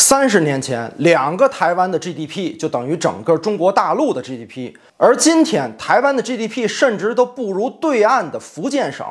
三十年前，两个台湾的 GDP 就等于整个中国大陆的 GDP，而今天台湾的 GDP 甚至都不如对岸的福建省。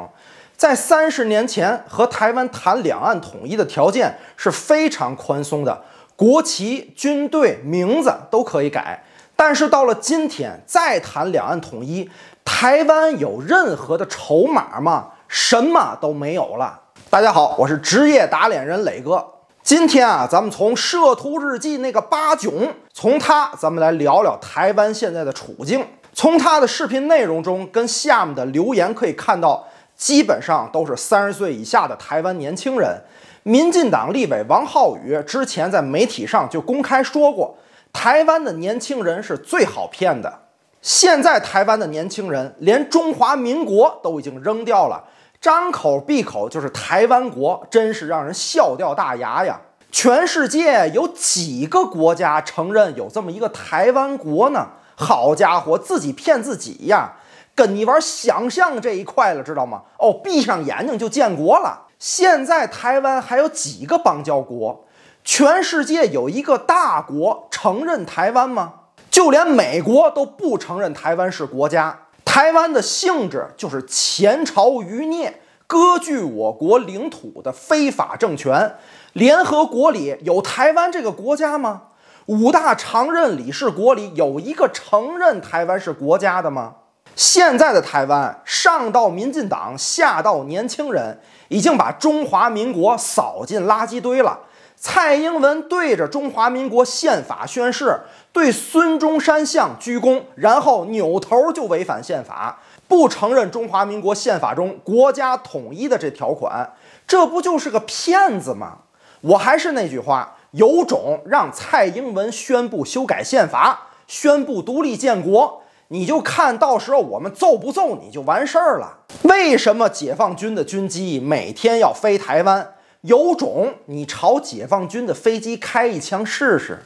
在三十年前，和台湾谈两岸统一的条件是非常宽松的，国旗、军队、名字都可以改。但是到了今天，再谈两岸统一，台湾有任何的筹码吗？什么都没有了。大家好，我是职业打脸人磊哥。今天啊，咱们从《摄图日记》那个八囧，从他咱们来聊聊台湾现在的处境。从他的视频内容中跟下面的留言可以看到，基本上都是三十岁以下的台湾年轻人。民进党立委王浩宇之前在媒体上就公开说过，台湾的年轻人是最好骗的。现在台湾的年轻人连中华民国都已经扔掉了。张口闭口就是台湾国，真是让人笑掉大牙呀！全世界有几个国家承认有这么一个台湾国呢？好家伙，自己骗自己呀！跟你玩想象这一块了，知道吗？哦，闭上眼睛就建国了。现在台湾还有几个邦交国？全世界有一个大国承认台湾吗？就连美国都不承认台湾是国家。台湾的性质就是前朝余孽，割据我国领土的非法政权。联合国里有台湾这个国家吗？五大常任理事国里有一个承认台湾是国家的吗？现在的台湾，上到民进党，下到年轻人，已经把中华民国扫进垃圾堆了。蔡英文对着中华民国宪法宣誓，对孙中山像鞠躬，然后扭头就违反宪法，不承认中华民国宪法中国家统一的这条款，这不就是个骗子吗？我还是那句话，有种让蔡英文宣布修改宪法，宣布独立建国，你就看到时候我们揍不揍你就完事儿了。为什么解放军的军机每天要飞台湾？有种，你朝解放军的飞机开一枪试试，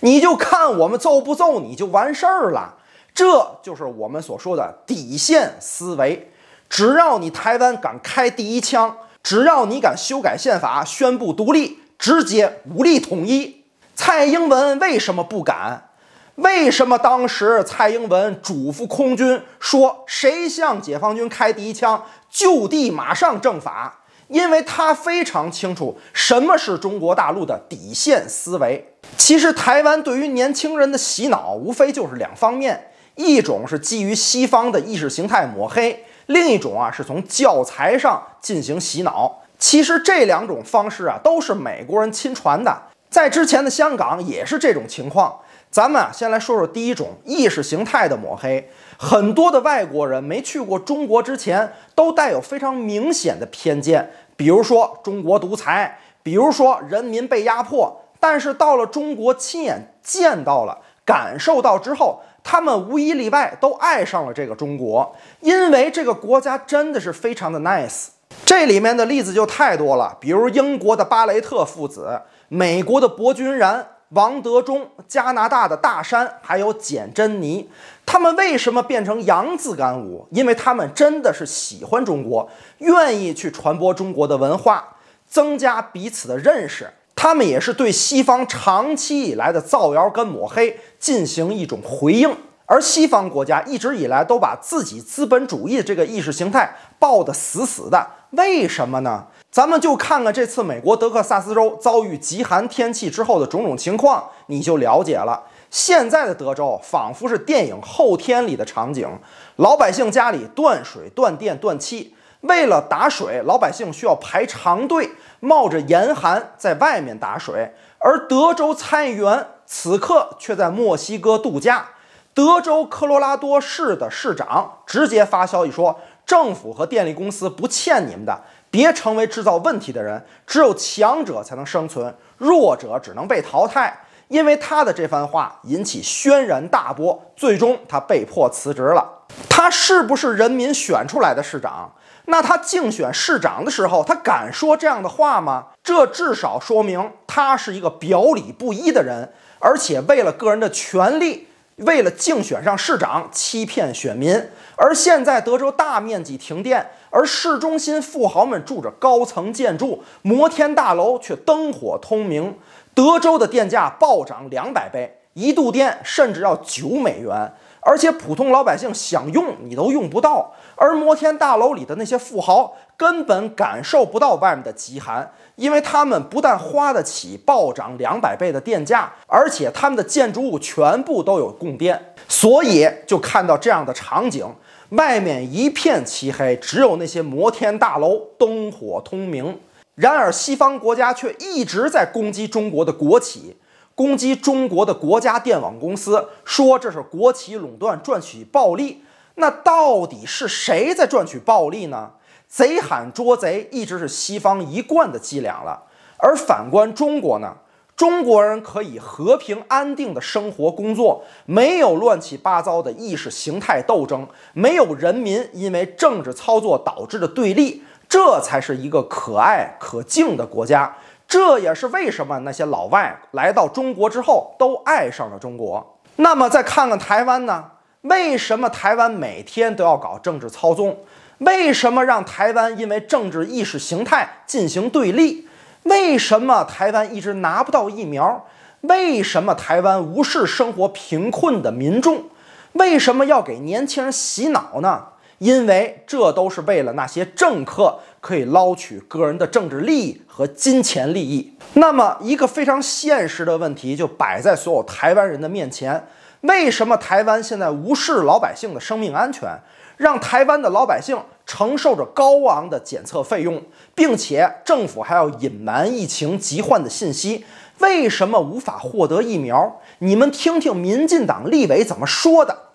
你就看我们揍不揍你就完事儿了。这就是我们所说的底线思维。只要你台湾敢开第一枪，只要你敢修改宪法、宣布独立、直接武力统一，蔡英文为什么不敢？为什么当时蔡英文嘱咐空军说，谁向解放军开第一枪，就地马上正法？因为他非常清楚什么是中国大陆的底线思维。其实，台湾对于年轻人的洗脑，无非就是两方面：一种是基于西方的意识形态抹黑，另一种啊是从教材上进行洗脑。其实这两种方式啊，都是美国人亲传的，在之前的香港也是这种情况。咱们啊，先来说说第一种意识形态的抹黑。很多的外国人没去过中国之前，都带有非常明显的偏见，比如说中国独裁，比如说人民被压迫。但是到了中国，亲眼见到了、感受到之后，他们无一例外都爱上了这个中国，因为这个国家真的是非常的 nice。这里面的例子就太多了，比如英国的巴雷特父子，美国的伯君然。王德忠、加拿大的大山，还有简珍妮，他们为什么变成洋字干五？因为他们真的是喜欢中国，愿意去传播中国的文化，增加彼此的认识。他们也是对西方长期以来的造谣跟抹黑进行一种回应。而西方国家一直以来都把自己资本主义这个意识形态抱得死死的，为什么呢？咱们就看看这次美国德克萨斯州遭遇极寒天气之后的种种情况，你就了解了。现在的德州仿佛是电影《后天》里的场景，老百姓家里断水、断电、断气，为了打水，老百姓需要排长队，冒着严寒在外面打水。而德州参议员此刻却在墨西哥度假。德州科罗拉多市的市长直接发消息说，政府和电力公司不欠你们的。别成为制造问题的人，只有强者才能生存，弱者只能被淘汰。因为他的这番话引起轩然大波，最终他被迫辞职了。他是不是人民选出来的市长？那他竞选市长的时候，他敢说这样的话吗？这至少说明他是一个表里不一的人，而且为了个人的权利。为了竞选上市长，欺骗选民，而现在德州大面积停电，而市中心富豪们住着高层建筑、摩天大楼，却灯火通明。德州的电价暴涨两百倍，一度电甚至要九美元，而且普通老百姓想用你都用不到。而摩天大楼里的那些富豪根本感受不到外面的极寒，因为他们不但花得起暴涨两百倍的电价，而且他们的建筑物全部都有供电，所以就看到这样的场景：外面一片漆黑，只有那些摩天大楼灯火通明。然而，西方国家却一直在攻击中国的国企，攻击中国的国家电网公司，说这是国企垄断赚取暴利。那到底是谁在赚取暴利呢？贼喊捉贼一直是西方一贯的伎俩了。而反观中国呢？中国人可以和平安定的生活工作，没有乱七八糟的意识形态斗争，没有人民因为政治操作导致的对立。这才是一个可爱可敬的国家，这也是为什么那些老外来到中国之后都爱上了中国。那么再看看台湾呢？为什么台湾每天都要搞政治操纵？为什么让台湾因为政治意识形态进行对立？为什么台湾一直拿不到疫苗？为什么台湾无视生活贫困的民众？为什么要给年轻人洗脑呢？因为这都是为了那些政客可以捞取个人的政治利益和金钱利益。那么，一个非常现实的问题就摆在所有台湾人的面前：为什么台湾现在无视老百姓的生命安全，让台湾的老百姓承受着高昂的检测费用，并且政府还要隐瞒疫情疾患的信息？为什么无法获得疫苗？你们听听民进党立委怎么说的。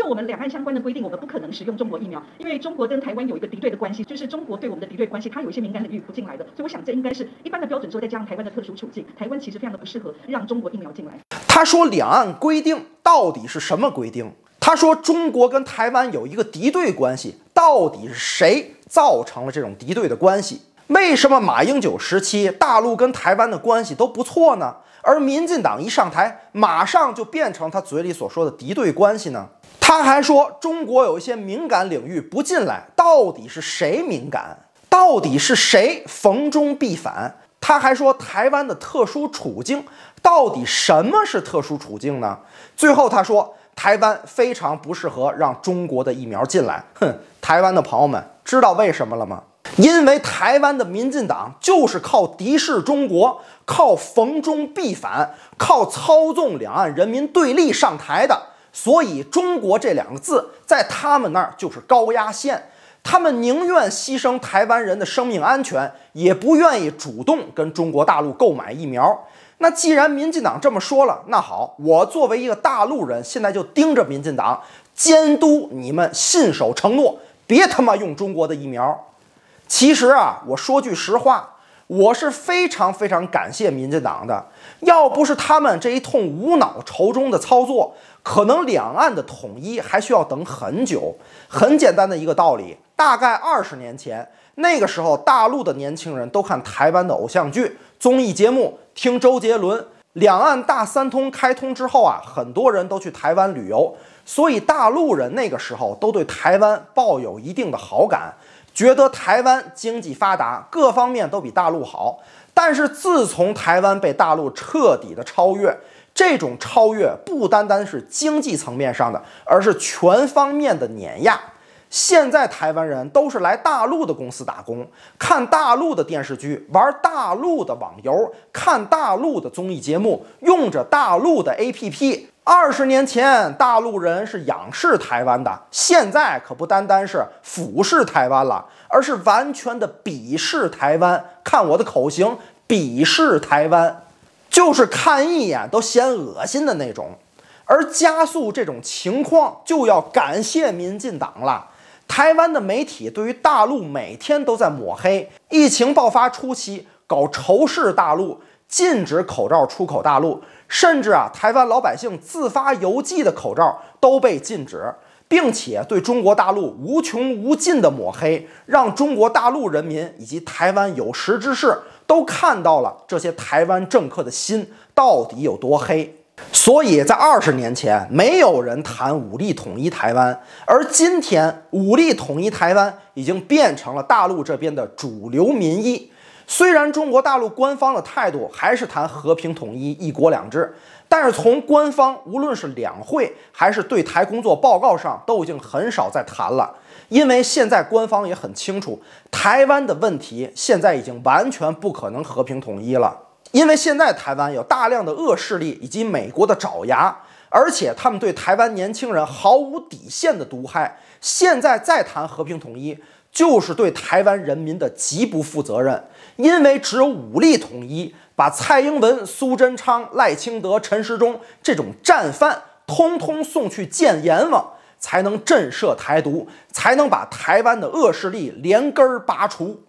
就我们两岸相关的规定，我们不可能使用中国疫苗，因为中国跟台湾有一个敌对的关系，就是中国对我们的敌对关系，它有一些敏感领域不进来的，所以我想这应该是一般的标准之后再加上台湾的特殊处境，台湾其实非常的不适合让中国疫苗进来。他说两岸规定到底是什么规定？他说中国跟台湾有一个敌对关系，到底是谁造成了这种敌对的关系？为什么马英九时期大陆跟台湾的关系都不错呢？而民进党一上台，马上就变成他嘴里所说的敌对关系呢？他还说，中国有一些敏感领域不进来，到底是谁敏感？到底是谁逢中必反？他还说，台湾的特殊处境，到底什么是特殊处境呢？最后他说，台湾非常不适合让中国的疫苗进来。哼，台湾的朋友们知道为什么了吗？因为台湾的民进党就是靠敌视中国、靠逢中必反、靠操纵两岸人民对立上台的。所以，中国这两个字在他们那儿就是高压线，他们宁愿牺牲台湾人的生命安全，也不愿意主动跟中国大陆购买疫苗。那既然民进党这么说了，那好，我作为一个大陆人，现在就盯着民进党，监督你们信守承诺，别他妈用中国的疫苗。其实啊，我说句实话，我是非常非常感谢民进党的，要不是他们这一通无脑仇中的操作。可能两岸的统一还需要等很久。很简单的一个道理，大概二十年前，那个时候大陆的年轻人都看台湾的偶像剧、综艺节目，听周杰伦。两岸大三通开通之后啊，很多人都去台湾旅游，所以大陆人那个时候都对台湾抱有一定的好感，觉得台湾经济发达，各方面都比大陆好。但是自从台湾被大陆彻底的超越，这种超越不单单是经济层面上的，而是全方面的碾压。现在台湾人都是来大陆的公司打工，看大陆的电视剧，玩大陆的网游，看大陆的综艺节目，用着大陆的 APP。二十年前，大陆人是仰视台湾的，现在可不单单是俯视台湾了，而是完全的鄙视台湾。看我的口型，鄙视台湾。就是看一眼都嫌恶心的那种，而加速这种情况，就要感谢民进党了。台湾的媒体对于大陆每天都在抹黑，疫情爆发初期搞仇视大陆，禁止口罩出口大陆，甚至啊，台湾老百姓自发邮寄的口罩都被禁止，并且对中国大陆无穷无尽的抹黑，让中国大陆人民以及台湾有识之士。都看到了这些台湾政客的心到底有多黑，所以在二十年前，没有人谈武力统一台湾，而今天武力统一台湾已经变成了大陆这边的主流民意。虽然中国大陆官方的态度还是谈和平统一、一国两制，但是从官方无论是两会还是对台工作报告上，都已经很少再谈了。因为现在官方也很清楚，台湾的问题现在已经完全不可能和平统一了。因为现在台湾有大量的恶势力以及美国的爪牙，而且他们对台湾年轻人毫无底线的毒害。现在再谈和平统一，就是对台湾人民的极不负责任。因为只有武力统一，把蔡英文、苏贞昌、赖清德、陈时中这种战犯通通送去见阎王。才能震慑台独，才能把台湾的恶势力连根儿拔除。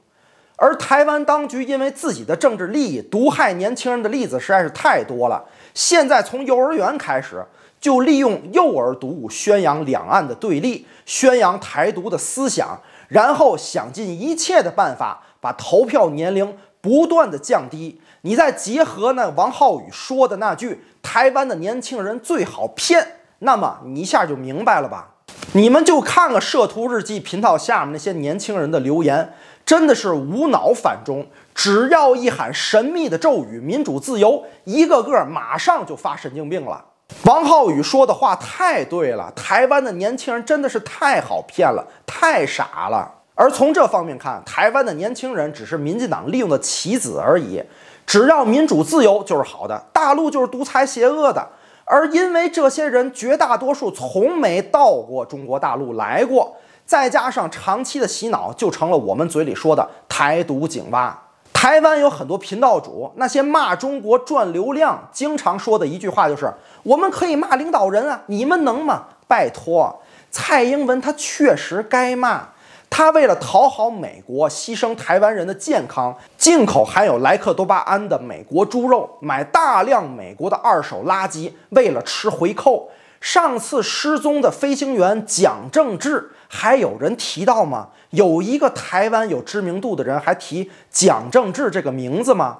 而台湾当局因为自己的政治利益，毒害年轻人的例子实在是太多了。现在从幼儿园开始，就利用幼儿读物宣扬两岸的对立，宣扬台独的思想，然后想尽一切的办法把投票年龄不断的降低。你再结合那王浩宇说的那句“台湾的年轻人最好骗”。那么你一下就明白了吧？你们就看看摄图日记频道下面那些年轻人的留言，真的是无脑反中。只要一喊神秘的咒语“民主自由”，一个个马上就发神经病了。王浩宇说的话太对了，台湾的年轻人真的是太好骗了，太傻了。而从这方面看，台湾的年轻人只是民进党利用的棋子而已。只要民主自由就是好的，大陆就是独裁邪恶的。而因为这些人绝大多数从没到过中国大陆来过，再加上长期的洗脑，就成了我们嘴里说的台独井蛙。台湾有很多频道主，那些骂中国赚流量，经常说的一句话就是：“我们可以骂领导人啊，你们能吗？”拜托，蔡英文他确实该骂。他为了讨好美国，牺牲台湾人的健康，进口含有莱克多巴胺的美国猪肉，买大量美国的二手垃圾，为了吃回扣。上次失踪的飞行员蒋正志，还有人提到吗？有一个台湾有知名度的人还提蒋正志这个名字吗？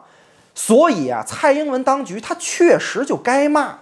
所以啊，蔡英文当局他确实就该骂。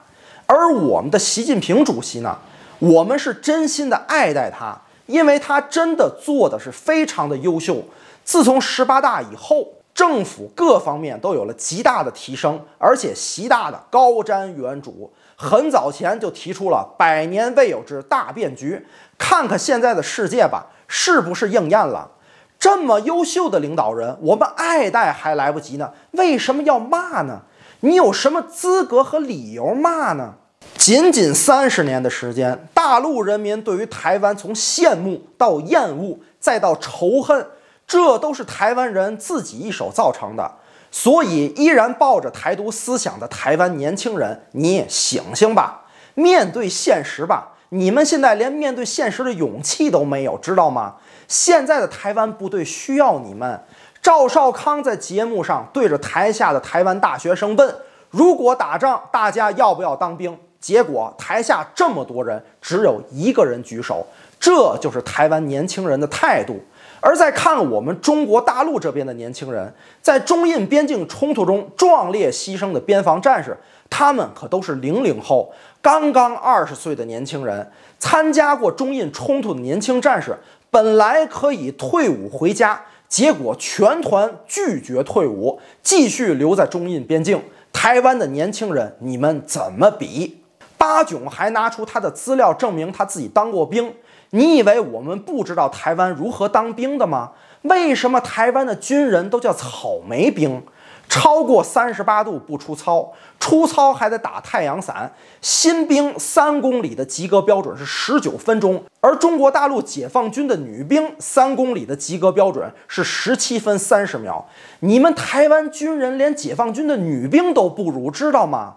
而我们的习近平主席呢，我们是真心的爱戴他。因为他真的做的是非常的优秀，自从十八大以后，政府各方面都有了极大的提升，而且习大的高瞻远瞩，很早前就提出了百年未有之大变局。看看现在的世界吧，是不是应验了？这么优秀的领导人，我们爱戴还来不及呢，为什么要骂呢？你有什么资格和理由骂呢？仅仅三十年的时间，大陆人民对于台湾从羡慕到厌恶，再到仇恨，这都是台湾人自己一手造成的。所以，依然抱着台独思想的台湾年轻人，你醒醒吧，面对现实吧！你们现在连面对现实的勇气都没有，知道吗？现在的台湾部队需要你们。赵少康在节目上对着台下的台湾大学生问：“如果打仗，大家要不要当兵？”结果台下这么多人，只有一个人举手，这就是台湾年轻人的态度。而再看我们中国大陆这边的年轻人，在中印边境冲突中壮烈牺牲的边防战士，他们可都是零零后，刚刚二十岁的年轻人。参加过中印冲突的年轻战士，本来可以退伍回家，结果全团拒绝退伍，继续留在中印边境。台湾的年轻人，你们怎么比？巴囧还拿出他的资料证明他自己当过兵。你以为我们不知道台湾如何当兵的吗？为什么台湾的军人都叫草莓兵？超过三十八度不出操，出操还得打太阳伞。新兵三公里的及格标准是十九分钟，而中国大陆解放军的女兵三公里的及格标准是十七分三十秒。你们台湾军人连解放军的女兵都不如，知道吗？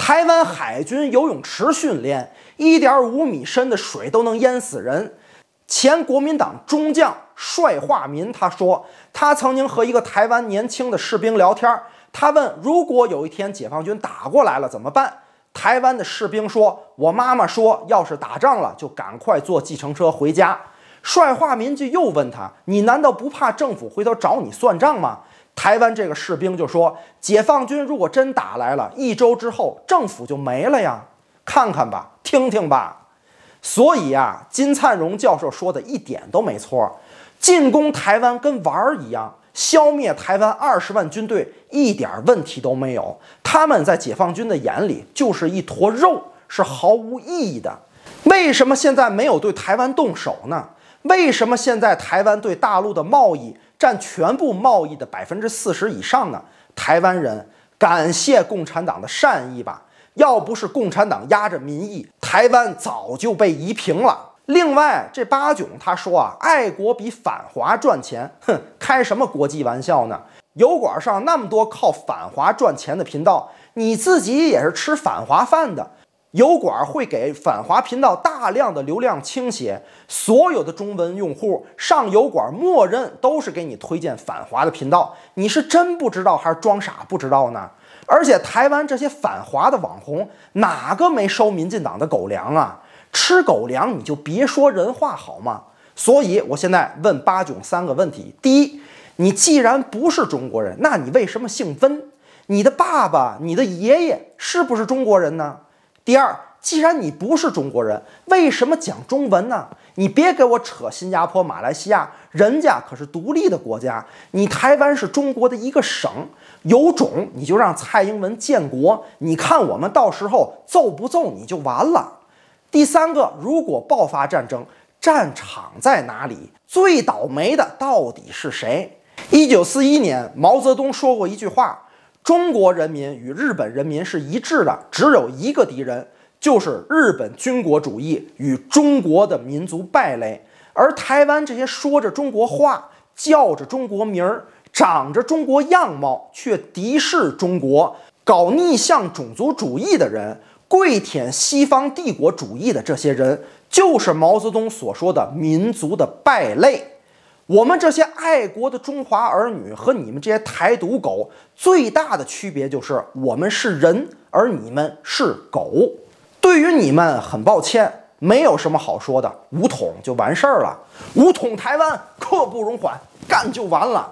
台湾海军游泳池训练，一点五米深的水都能淹死人。前国民党中将帅化民他说，他曾经和一个台湾年轻的士兵聊天，他问：如果有一天解放军打过来了怎么办？台湾的士兵说：我妈妈说，要是打仗了就赶快坐计程车回家。帅化民就又问他：你难道不怕政府回头找你算账吗？台湾这个士兵就说：“解放军如果真打来了，一周之后政府就没了呀！看看吧，听听吧。所以啊，金灿荣教授说的一点都没错，进攻台湾跟玩儿一样。消灭台湾二十万军队一点问题都没有。他们在解放军的眼里就是一坨肉，是毫无意义的。为什么现在没有对台湾动手呢？为什么现在台湾对大陆的贸易占全部贸易的百分之四十以上呢？台湾人感谢共产党的善意吧，要不是共产党压着民意，台湾早就被夷平了。另外，这八囧他说啊，爱国比反华赚钱，哼，开什么国际玩笑呢？油管上那么多靠反华赚钱的频道，你自己也是吃反华饭的。油管会给反华频道大量的流量倾斜，所有的中文用户上油管，默认都是给你推荐反华的频道。你是真不知道还是装傻不知道呢？而且台湾这些反华的网红，哪个没收民进党的狗粮啊？吃狗粮你就别说人话好吗？所以我现在问八囧三个问题：第一，你既然不是中国人，那你为什么姓温？你的爸爸、你的爷爷是不是中国人呢？第二，既然你不是中国人，为什么讲中文呢？你别给我扯新加坡、马来西亚，人家可是独立的国家，你台湾是中国的一个省，有种你就让蔡英文建国，你看我们到时候揍不揍你就完了。第三个，如果爆发战争，战场在哪里？最倒霉的到底是谁？一九四一年，毛泽东说过一句话。中国人民与日本人民是一致的，只有一个敌人，就是日本军国主义与中国的民族败类。而台湾这些说着中国话、叫着中国名儿、长着中国样貌却敌视中国、搞逆向种族主义的人、跪舔西方帝国主义的这些人，就是毛泽东所说的民族的败类。我们这些爱国的中华儿女和你们这些台独狗最大的区别就是，我们是人，而你们是狗。对于你们，很抱歉，没有什么好说的，武统就完事儿了，武统台湾，刻不容缓，干就完了。